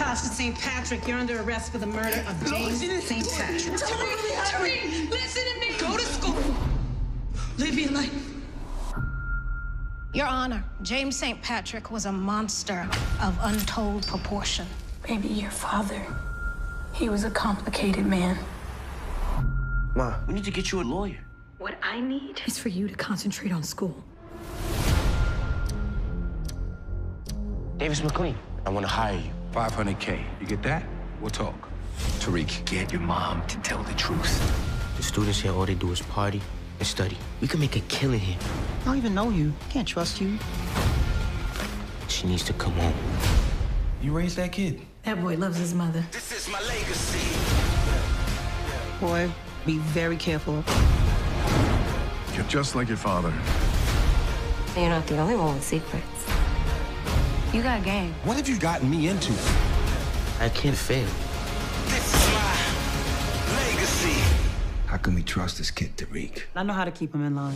Austin St. Patrick, you're under arrest for the murder of James St. Patrick. Tariq, Tariq, listen to me. Go to school. Live your life. Your Honor, James St. Patrick was a monster of untold proportion. Maybe your father. He was a complicated man. Ma, we need to get you a lawyer. What I need is for you to concentrate on school. Davis MacLean, I want to hire you. 500K. You get that? We'll talk. Tariq, get your mom to tell the truth. The students here, all they do is party and study. We can make a killing here. I don't even know you. Can't trust you. She needs to come home. You raised that kid. That boy loves his mother. This is my legacy. Boy, be very careful. You're just like your father. You're not the only one with secrets. You got game. What have you gotten me into? I can't fail. This is my legacy. How can we trust this kid, Tariq? I know how to keep him in line.